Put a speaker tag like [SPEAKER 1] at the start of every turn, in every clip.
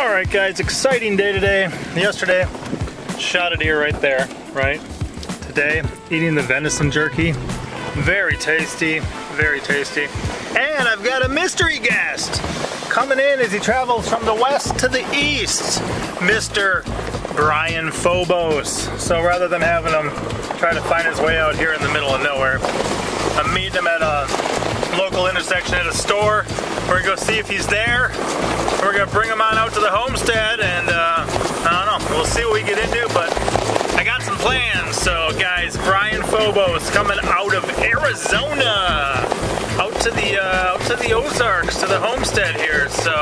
[SPEAKER 1] All right, guys, exciting day today. Yesterday, shot a deer right there, right? Today, eating the venison jerky. Very tasty, very tasty. And I've got a mystery guest coming in as he travels from the west to the east, Mr. Brian Phobos. So rather than having him try to find his way out here in the middle of nowhere, I'm meeting him at a local intersection at a store. We're gonna go see if he's there. We're gonna bring him on out to the homestead and uh, I don't know, we'll see what we get into, but I got some plans. So guys, Brian Phobos coming out of Arizona, out to the uh, out to the Ozarks, to the homestead here. So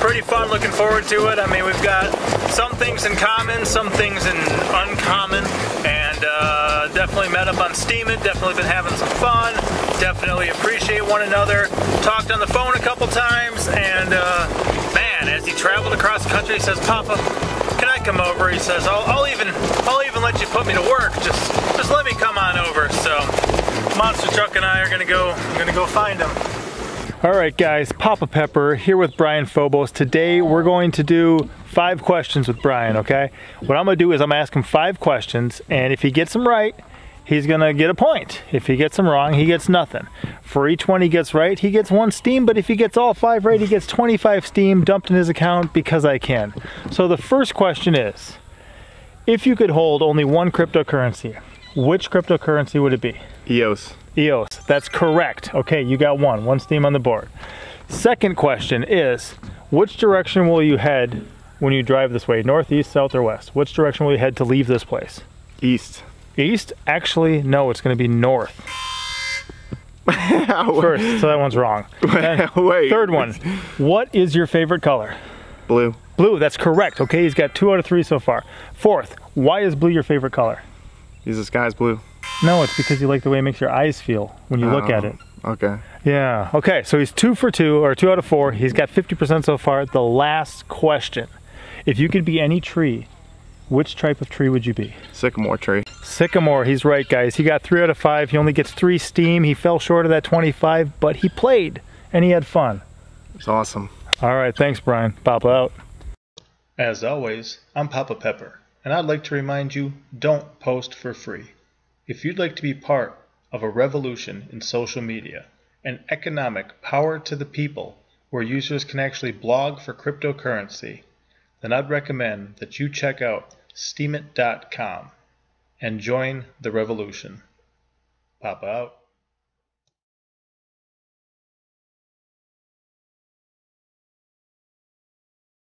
[SPEAKER 1] pretty fun. Looking forward to it. I mean, we've got some things in common, some things in uncommon, and uh, definitely met up on Steemit. Definitely been having some fun. Definitely appreciate one another. Talked on the phone a couple times, and uh, man, as he traveled across the country, he says, "Papa, can I come over?" He says, "I'll, I'll even I'll even let you put me to work. Just just let me come on over." So Monster Truck and I are gonna go gonna go find him. All right, guys, Papa Pepper here with Brian Phobos. Today we're going to do five questions with Brian, okay? What I'm gonna do is I'm gonna ask him five questions, and if he gets them right, he's gonna get a point. If he gets them wrong, he gets nothing. For each one he gets right, he gets one steem, but if he gets all five right, he gets 25 steem dumped in his account because I can. So the first question is, if you could hold only one cryptocurrency, which cryptocurrency would it be?
[SPEAKER 2] EOS.
[SPEAKER 1] EOS. That's correct. Okay, you got one. One steem on the board. Second question is, which direction will you head when you drive this way? Northeast, south, or west? Which direction will you head to leave this place?
[SPEAKER 2] East.
[SPEAKER 1] East? Actually, no, it's going to be north. First, so that one's wrong. And
[SPEAKER 2] Wait.
[SPEAKER 1] Third one, what is your favorite color?
[SPEAKER 2] Blue.
[SPEAKER 1] Blue, that's correct. Okay, he's got two out of three so far. Fourth, why is blue your favorite color?
[SPEAKER 2] Because the sky's blue?
[SPEAKER 1] No, it's because you like the way it makes your eyes feel when you look at
[SPEAKER 2] Oh,
[SPEAKER 1] it.
[SPEAKER 2] Okay.
[SPEAKER 1] Yeah. Okay. So he's two for two, or two out of four. He's got 50% so far. The last question If you could be any tree, which type of tree would you be?
[SPEAKER 2] Sycamore tree.
[SPEAKER 1] Sycamore. He's right, guys. He got three out of five. He only gets three steem. He fell short of that 25, but he played and he had fun.
[SPEAKER 2] It's awesome.
[SPEAKER 1] All right. Thanks, Brian. Papa out. As always, I'm Papa Pepper, and I'd like to remind you don't post for free. If you'd like to be part of a revolution in social media, an economic power to the people where users can actually blog for cryptocurrency, then I'd recommend that you check out steemit.com and join the revolution. Pop out.